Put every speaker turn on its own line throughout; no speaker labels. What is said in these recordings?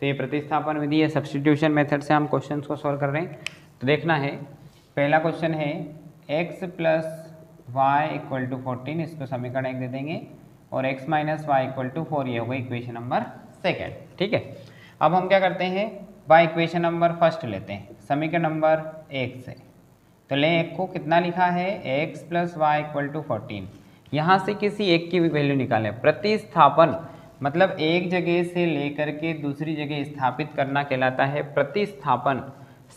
तो ये प्रतिस्थापन विधि है सब्सटीट्यूशन मेथड से हम क्वेश्चन को सॉल्व कर रहे हैं। तो देखना है, पहला क्वेश्चन है, x plus Y equal to fourteen इसको समीकरण एक दे देंगे, और x minus Y equal to four ये होगा इक्वेशन नंबर सेकेंड ठीक है? अब हम क्या करते हैं बाय इक्वेशन नंबर फ़र्स्ट लेते हैं, समीकरण नंबर एक से। तो लें एक को, कितना लिखा है, x plus Y equal to fourteen यहाँ से किसी एक की वैल्यू निकालें। प्रतिस्थापन मतलब एक जगह से लेकर के दूसरी जगह स्थापित करना कहलाता है प्रतिस्थापन।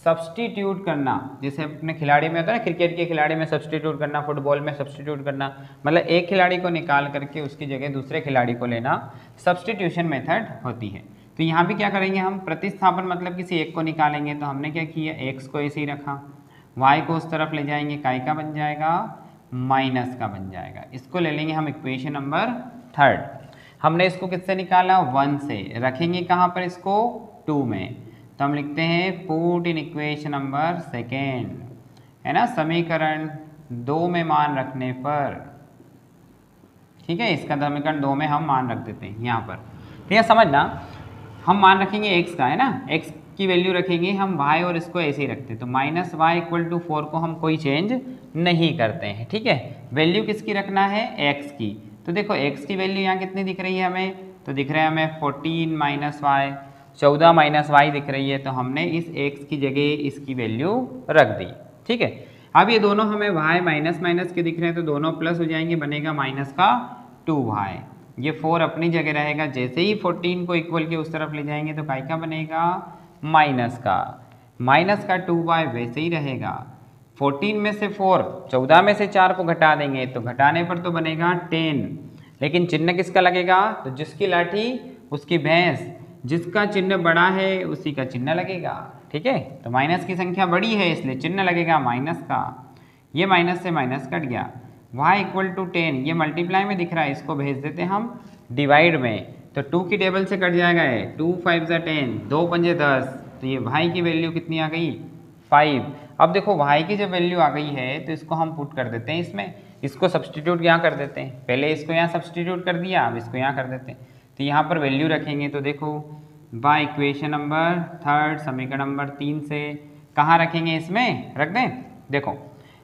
सब्सटीट्यूट करना, जैसे अपने खिलाड़ी में होता है ना क्रिकेट के खिलाड़ी में सब्सटीट्यूट करना फुटबॉल में सब्सटीट्यूट करना मतलब एक खिलाड़ी को निकाल करके उसकी जगह दूसरे खिलाड़ी को लेना सब्सटीट्यूशन मेथड होती है। तो यहाँ भी क्या करेंगे हम? प्रतिस्थापन मतलब किसी एक को निकालेंगे तो हमने क्या किया? एक्स को ऐसे ही रखा। वाई को उस तरफ़ ले जाएँगे काई का बन जाएगा माइनस का बन जाएगा। इसको ले लेंगे हम इक्वेशन नंबर थर्ड हमने इसको किससे निकाला? वन से। रखेंगे कहाँ पर इसको? टू में। तो हम लिखते हैं, put in equation number second. है ना? समीकरण दो में मान रखने पर। ठीक है? इसका समीकरण दो में हम मान रख देते हैं, यहाँ पर। ठीक है? समझना? हम मान रखेंगे एक्स का, है ना? एक्स की वैल्यू रखेंगे हम वाई और इसको ऐसे ही रखते हैं। तो minus Y equal to four को हम कोई चेंज नहीं करते हैं। ठीक है? वैल्यू किसकी रखना है? एक्स की। तो देखो एक्स की वैल्यू यहाँ कितनी दिख रही है हमें? तो दिख रहा है हमें फोर्टीन माइनस वाई चौदह माइनस वाई दिख रही है तो हमने इस एक्स की जगह इसकी वैल्यू रख दी, ठीक है? अब ये दोनों हमें वाई माइनस माइनस के दिख रहे हैं तो दोनों प्लस हो जाएँगे, बनेगा माइनस का टू वाई ये फोर अपनी जगह रहेगा, जैसे ही फोर्टीन को इक्वल के उस तरफ़ ले जाएँगे तो काई का बनेगा? माइनस का। माइनस का टू वाई वैसे ही रहेगा। फोर्टीन में से फोर, चौदह में से चार को घटा देंगे तो घटाने पर तो बनेगा टेन। लेकिन चिन्ह किसका लगेगा? तो जिसकी लाठी, उसकी भैंस। जिसका चिन्ह बड़ा है, उसी का चिन्ह लगेगा। ठीक है? तो माइनस की संख्या बड़ी है, इसलिए चिन्ह लगेगा माइनस का। ये माइनस से माइनस कट गया। y इक्वल टू टेन ये मल्टीप्लाई में दिख रहा है, इसको भेज देते हम डिवाइड में। तो टू की टेबल से कट जाएगा टू फाइव ज़ा टेन दो पंजे दस। तो ये भाई की वैल्यू कितनी आ गई? फाइव अब देखो, y की जब वैल्यू आ गई है तो इसको हम पुट कर देते हैं इसमें। इसको सब्सटीट्यूट यहाँ कर देते हैं। पहले इसको यहाँ सब्सटीट्यूट कर दिया, अब इसको यहाँ कर देते हैं। तो यहाँ पर वैल्यू रखेंगे तो देखो बाय इक्वेशन नंबर थर्ड समीकरण नंबर तीन से कहाँ रखेंगे इसमें? रख दें? देखो,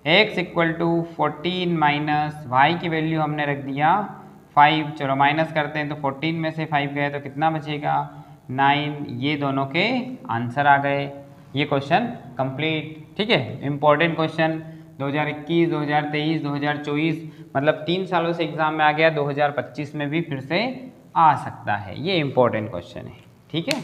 x equal to fourteen minus Y की वैल्यू हमने रख दिया फाइव चलो माइनस करते हैं तो फोर्टीन में से फाइव गए तो कितना बचेगा? नाइन ये दोनों के आंसर आ गए। ये क्वेश्चन कंप्लीट ठीक है? इंपॉर्टेंट क्वेश्चन 2021, 2023, 2024 मतलब तीन सालों से एग्ज़ाम में आ गया 2025 में भी फिर से आ सकता है। ये इम्पोर्टेंट क्वेश्चन है ठीक है?